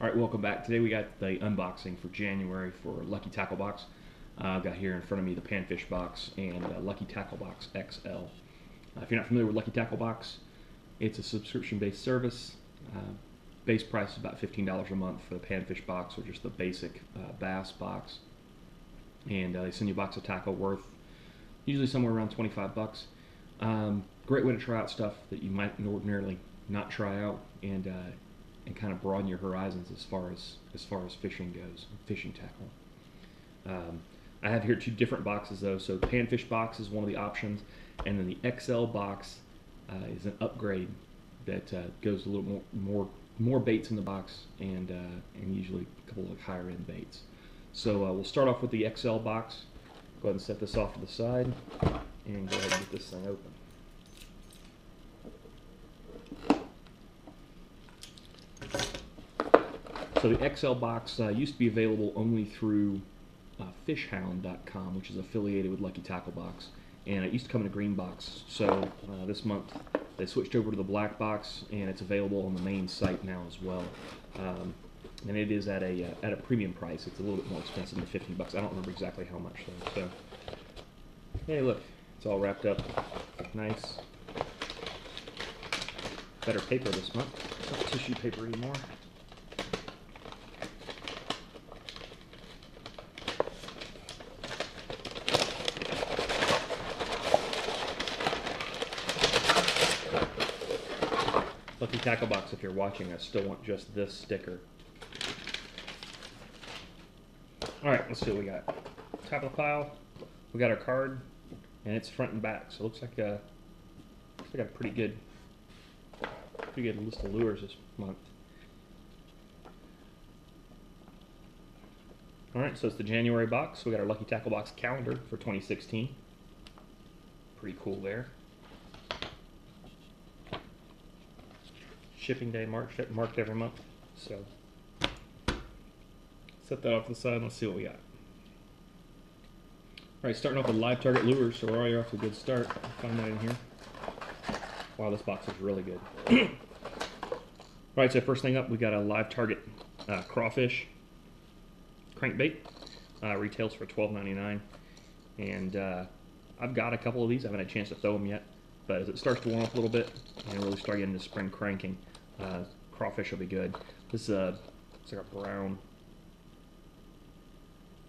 All right, welcome back. Today we got the unboxing for January for Lucky Tackle Box. Uh, I've got here in front of me the Panfish box and uh, Lucky Tackle Box XL. Uh, if you're not familiar with Lucky Tackle Box, it's a subscription-based service. Uh, base price is about $15 a month for the Panfish box, or just the basic uh, bass box. And they send you a box of tackle worth usually somewhere around 25 bucks. Um, great way to try out stuff that you might ordinarily not try out, and and kind of broaden your horizons as far as as far as fishing goes, fishing tackle. Um, I have here two different boxes though. So panfish box is one of the options, and then the XL box uh, is an upgrade that uh, goes a little more more more baits in the box and uh, and usually a couple of higher end baits. So uh, we'll start off with the XL box. Go ahead and set this off to the side and go ahead and get this thing open. So the XL box uh, used to be available only through uh, fishhound.com, which is affiliated with Lucky Tackle Box. And it used to come in a green box. So uh, this month they switched over to the black box, and it's available on the main site now as well. Um, and it is at a uh, at a premium price. It's a little bit more expensive than 15 bucks. I don't remember exactly how much though. So hey, look, it's all wrapped up nice. Better paper this month. It's not tissue paper anymore. Tackle Box, if you're watching, I still want just this sticker. Alright, let's see what we got. Top of the pile, we got our card, and it's front and back, so it looks like a, looks like a pretty good, pretty good list of lures this month. Alright, so it's the January box. We got our Lucky Tackle Box calendar for 2016. Pretty cool there. Shipping day marked marked every month. So set that off to the side. Let's see what we got. All right, starting off with live target lures. So we're already off to a good start. Find that in here. Wow, this box is really good. All right, so first thing up, we got a live target uh, crawfish crankbait. Uh, retails for $12.99, and uh, I've got a couple of these. I haven't had a chance to throw them yet, but as it starts to warm up a little bit and really start getting into spring cranking, uh, crawfish will be good. This is a, it's like a brown,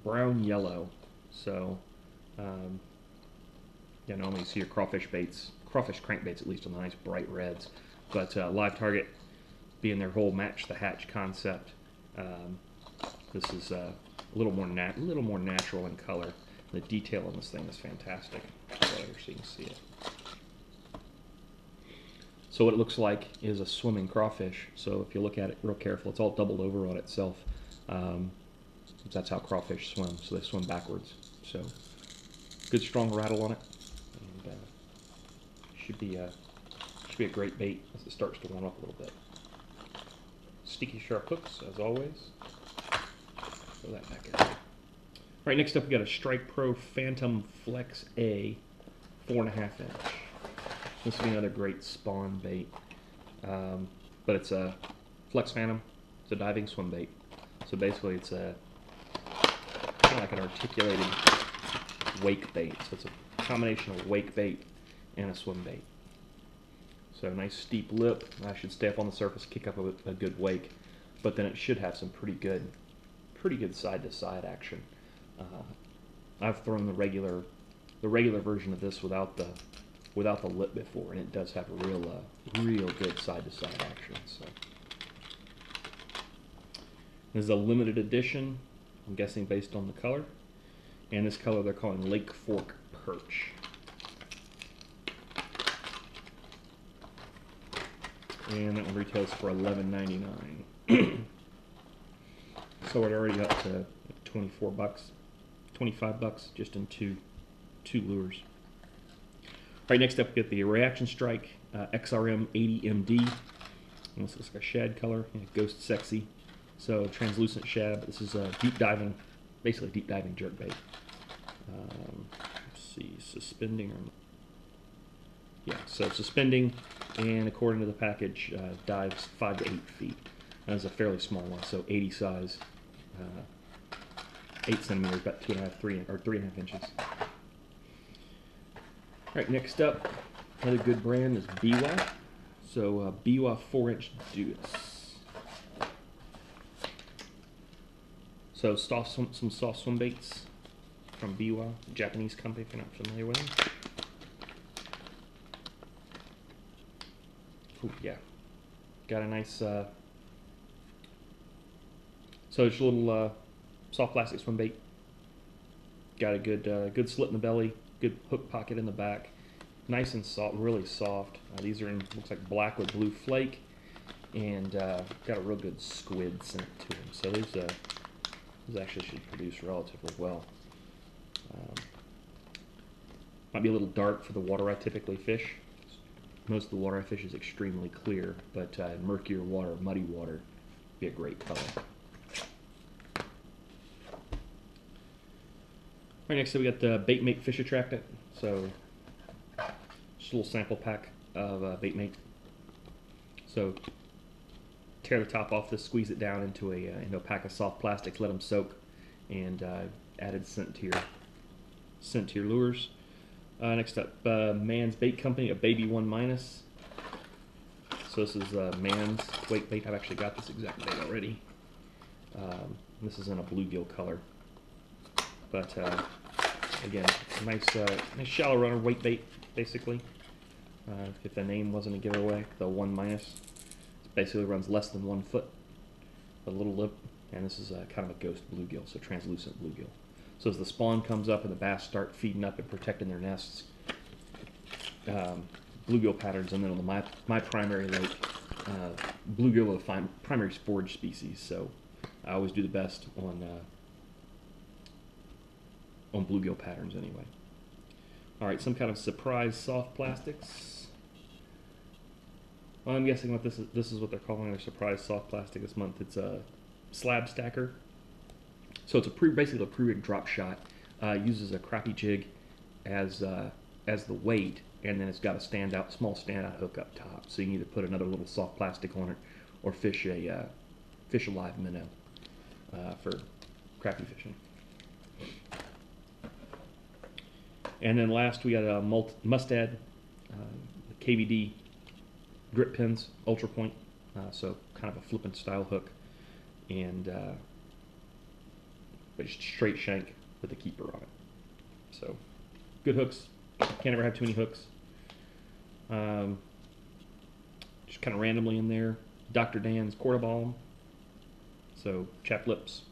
brown yellow. So, um, yeah, normally you see your crawfish baits, crawfish crankbaits at least on the nice bright reds. But uh, live target being their whole match the hatch concept. Um, this is uh, a little more nat, a little more natural in color. The detail on this thing is fantastic. So you can see it. So what it looks like is a swimming crawfish. So if you look at it real careful, it's all doubled over on itself. Um, that's how crawfish swim. So they swim backwards. So good strong rattle on it. And uh, should be a should be a great bait as it starts to warm up a little bit. Sticky sharp hooks as always. Throw that back in. All right, next up we got a Strike Pro Phantom Flex A, four and a half inch. This would be another great spawn bait. Um, but it's a Flex Phantom. It's a diving swim bait. So basically it's a kind of like an articulated wake bait. So it's a combination of wake bait and a swim bait. So a nice steep lip. I should stay up on the surface, kick up a, a good wake. But then it should have some pretty good, pretty good side-to-side -side action. Uh, I've thrown the regular, the regular version of this without the without the lip before, and it does have a real, uh, real good side-to-side -side action. So this is a limited edition. I'm guessing based on the color, and this color they're calling Lake Fork Perch. And that one retails for $11.99. so it already got to 24 bucks, 25 bucks just in two, two lures. All right, next up we get the Reaction Strike uh, XRM 80MD. This looks like a shad color, yeah, ghost sexy. So translucent shad. This is a deep diving, basically deep diving jerk bait. Um, let's see, suspending or yeah, so suspending, and according to the package, uh, dives five to eight feet. That's a fairly small one, so 80 size, uh, eight centimeters, about two and a half, three or three and a half inches. Right, next up, another good brand is Biwaa. So uh, Biwaa four inch Duets. So soft swim, some soft swim baits from Biwaa, Japanese company if you're not familiar with them. Ooh, yeah, got a nice. Uh, so it's a little uh, soft plastic swim bait. Got a good uh, good slit in the belly, good hook pocket in the back, nice and soft, really soft. Uh, these are in looks like black with blue flake, and uh, got a real good squid scent to them. So these uh, these actually should produce relatively well. Um, might be a little dark for the water I typically fish. Most of the water I fish is extremely clear, but uh, murkier water, muddy water, be a great color. Right next we got the Bait Mate Fish Attractant. So, just a little sample pack of uh, Bait Mate. So, tear the top off this, squeeze it down into a uh, into a pack of soft plastics, let them soak, and uh, added scent to your scent to your lures. Uh, next up, uh, Mann's Bait Company, a Baby One Minus. So this is uh, Mann's Wake Bait. I've actually got this exact bait already. Um, this is in a bluegill color. But uh, again, nice, uh, nice shallow runner weight bait, basically. Uh, if the name wasn't a giveaway, the one minus basically runs less than one foot, a little lip, and this is a, kind of a ghost bluegill, so translucent bluegill. So as the spawn comes up and the bass start feeding up and protecting their nests, um, bluegill patterns, and then on my my primary lake, uh, bluegill are the primary forage species. So I always do the best on uh, on bluegill patterns anyway. All right, some kind of surprise soft plastics. Well, I'm guessing what this is. This is what they're calling their surprise soft plastic this month. It's a slab stacker. So it's a pre, basically a pre-rig drop shot. Uh, uses a crappie jig as uh, as the weight, and then it's got a standout, small standout hook up top. So you can either put another little soft plastic on it, or fish a uh, fish a live minnow uh, for crappie fishing. And then last we got a Mustad uh, KVD grip pins, Ultra Point, uh, so kind of a flippant style hook, and uh, straight shank with a keeper on it. So good hooks. Can't ever have too many hooks. Um, just kind of randomly in there. Dr. Dan's CortiBalm. So chap lips.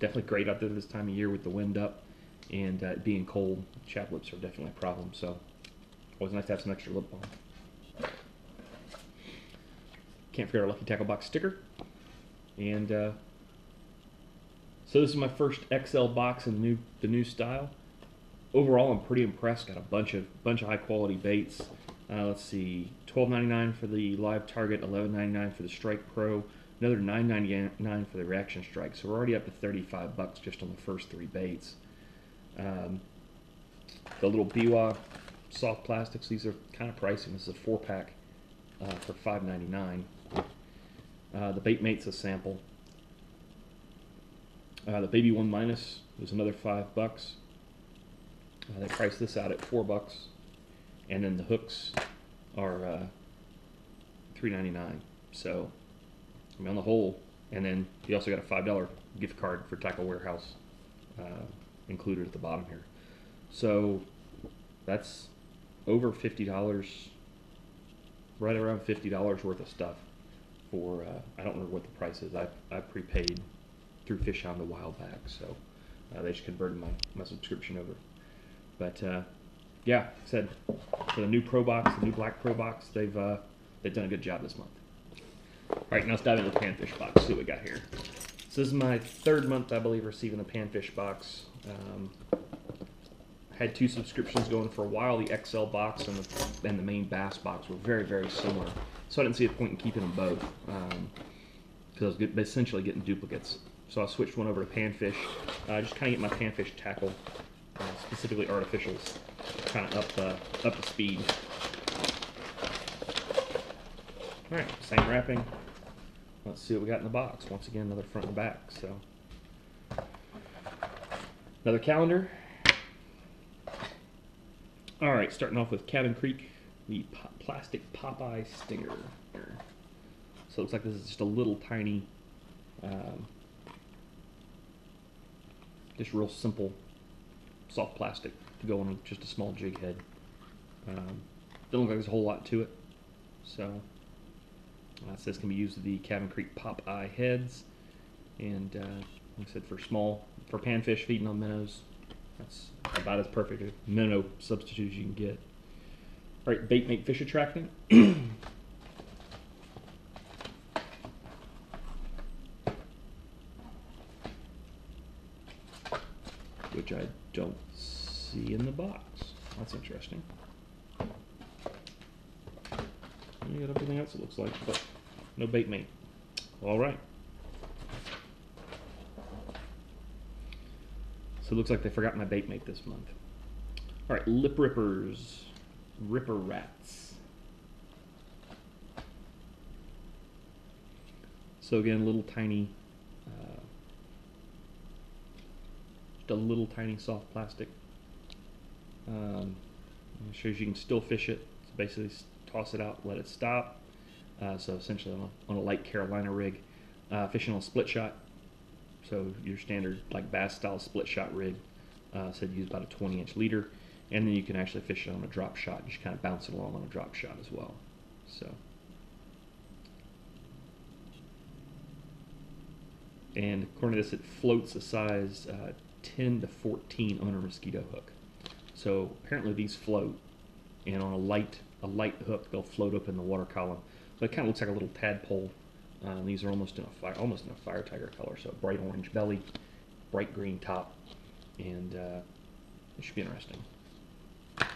Definitely great out there this time of year with the wind up and uh, being cold, chap lips are definitely a problem. So always nice to have some extra lip balm. Can't forget our Lucky Tackle Box sticker. And uh, so this is my first XL box in the new the new style. Overall, I'm pretty impressed. Got a bunch of bunch of high quality baits. Uh, let's see, $12.99 for the live target, $11.99 for the Strike Pro, another $9.99 for the Reaction Strike. So we're already up to 35 bucks just on the first three baits. Um, the little Biwaa soft plastics, these are kind of pricey. This is a four pack uh, for $5.99. Uh, the Bait Mate's a sample. Uh, the Baby One Minus was another five bucks. Uh, they priced this out at four bucks, and then the hooks are uh, three ninety nine. So, I mean, on the whole, and then you also got a five dollar gift card for Tackle Warehouse uh, included at the bottom here. So that's over fifty dollars, right around fifty dollars worth of stuff. For uh, I don't remember what the price is. I I prepaid through Fishhound a while back, so uh, they just converted my my subscription over. But uh, yeah, said for the new Pro Box, the new Black Pro Box, they've uh, they've done a good job this month. All right, now let's dive into the panfish box. See what we got here. So this is my third month, I believe, receiving the panfish box. Um, had two subscriptions going for a while. The XL box and the, and the main bass box were very, very similar. So I didn't see a point in keeping them both because um, I was get, essentially getting duplicates. So I switched one over to panfish, uh, just kind of get my panfish tackle, uh, specifically artificials, kind of up the, up the speed. All right, same wrapping let's see what we got in the box. Once again, another front and back. So another calendar. All right, starting off with Cabin Creek, the plastic Popeye Stinger. So it looks like this is just a little tiny, um, just real simple, soft plastic to go on just a small jig head. Um, doesn't look like there's a whole lot to it. So uh, it says can be used with the Cabin Creek Popeye heads, and uh, like I said, for small for panfish feeding on minnows, that's about as perfect a minnow substitute as you can get. All right, bait mate fish attractant. Which I don't see in the box. That's interesting. You got everything else it looks like, but no bait mate. All right. So it looks like they forgot my bait mate this month. All right, lip rippers, ripper rats. So again, little tiny, uh, just a little tiny soft plastic. Um, it shows you can still fish it. So basically, toss it out, let it stop. Uh, so essentially, on a, on a light Carolina rig, uh, fishing on a split shot. So your standard like bass style split shot rig uh, said use about a 20 inch leader, and then you can actually fish it on a drop shot. Just kind of bounce it along on a drop shot as well. So. And according to this, it floats a size uh, 10 to 14 on a mosquito hook. So apparently these float, and on a light a light hook, they'll float up in the water column. So it kind of looks like a little tadpole. Um, these are almost in a fire, almost in a fire tiger color. So bright orange belly, bright green top, and uh, it should be interesting. All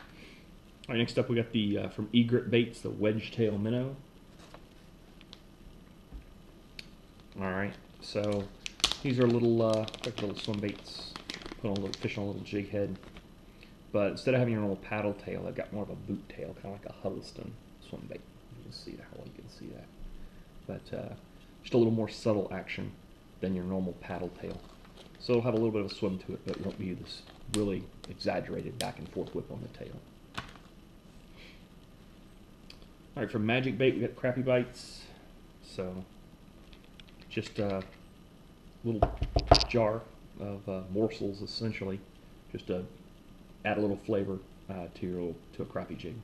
right, next up we got the uh, from Egret Baits, the wedge tail minnow. All right, so these are little uh, like little swim baits. Put on a little fish on a little jig head. But instead of having your normal paddle tail, I've got more of a boot tail, kind of like a Huddleston swim bait. You can see that, how well you can see that. But uh, just a little more subtle action than your normal paddle tail. So it'll have a little bit of a swim to it, but it won't be this really exaggerated back and forth whip on the tail. All right, for Magic Bait, we got Crappie Bites. So just a little jar of uh, morsels, essentially, just to add a little flavor uh, to your to a crappie jig.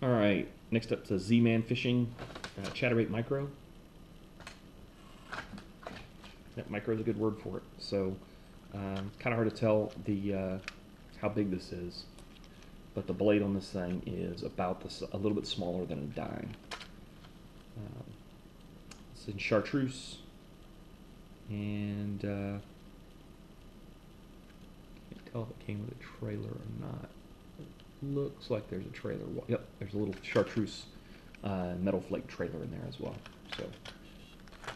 All right, next up to Z-Man Fishing uh, Chatterbait Micro. That micro is a good word for it. So, um, kind of hard to tell the uh, how big this is, but the blade on this thing is about this a little bit smaller than a dime. Um, it's in chartreuse, and uh, can't tell if it came with a trailer or not. It looks like there's a trailer. Yep, there's a little chartreuse uh, metal flake trailer in there as well. So, all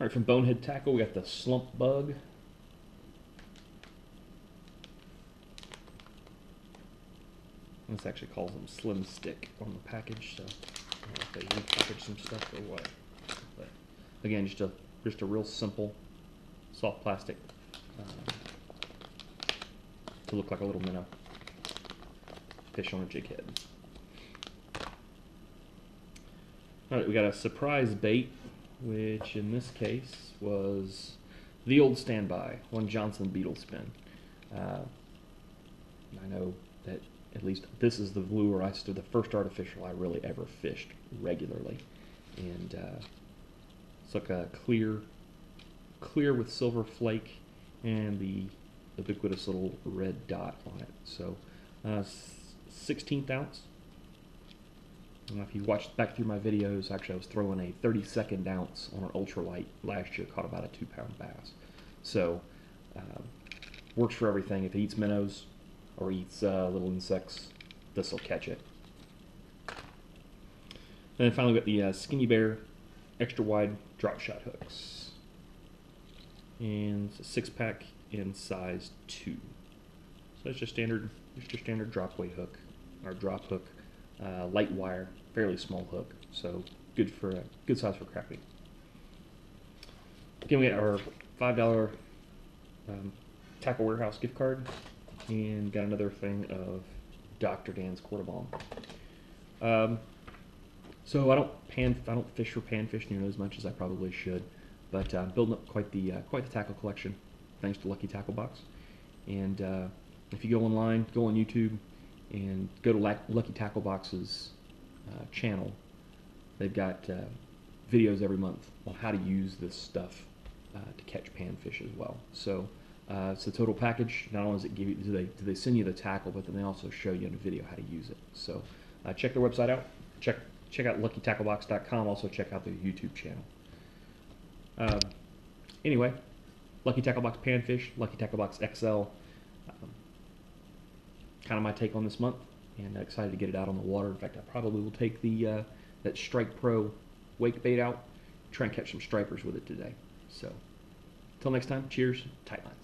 right, from Bonehead Tackle, we got the Slump Bug. This actually calls them Slim Stick on the package, so I don't know if they repackaged some stuff or what. Again, just a just a real simple, soft plastic um, to look like a little minnow fish on a jig head. All right, we got a surprise bait, which in this case was the old standby, one Johnson beetle spin. Uh, I know that at least this is the lure I the first artificial I really ever fished regularly, and uh, it's like a clear, clear with silver flake, and the ubiquitous little red dot on it. So, uh, 16th ounce. If you watched back through my videos, actually I was throwing a 32nd ounce on an ultralight last year, caught about a two pound bass. So, um, works for everything. If it eats minnows or eats uh, little insects, this will catch it. And then finally, we got the uh, Skinny Bear extra wide drop shot hooks. And a six pack in size two. So it's just standard just your standard drop weight hook or drop hook, uh, light wire, fairly small hook. So good for uh, good size for crappie. Again, we got our five dollar um, tackle warehouse gift card, and got another thing of Dr. Dan's CortiBalm. Um, so I don't pan, I don't fish for panfish nearly as much as I probably should, but uh, building up quite the uh, quite the tackle collection, thanks to Lucky Tackle Box. And uh, if you go online, go on YouTube, and go to Lucky Tackle Box's uh, channel, they've got uh, videos every month on how to use this stuff uh, to catch panfish as well. So uh, it's a total package. Not only does it give you, do they do they send you the tackle, but then they also show you in a video how to use it. So uh, check their website out. Check check out luckytacklebox.com. Also check out their YouTube channel. Um, anyway, Lucky Tackle Box Panfish, Lucky Tackle Box XL. Um, kind of my take on this month, and excited to get it out on the water. In fact, I probably will take the uh, that Strike Pro wake bait out, try and catch some stripers with it today. So, until next time, cheers, tight lines.